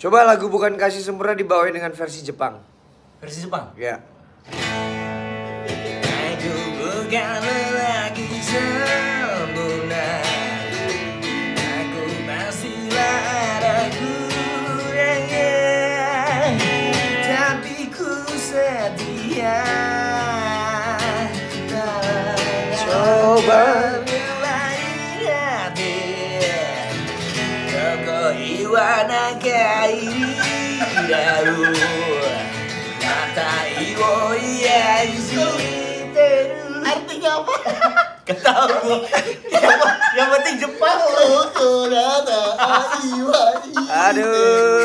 Coba lagu bukan kasih sempurna dibawain dengan versi Jepang. Versi Jepang. Ya. Aku bukan lagi sempurna Aku pastilah ada kurangnya Tapi ku setia Coba. Koko iwana kairi daru Mata iwo iya shiteru Artinya apa? Ketahu yang, yang penting Jepang Oh, kurada aiwa Aduh.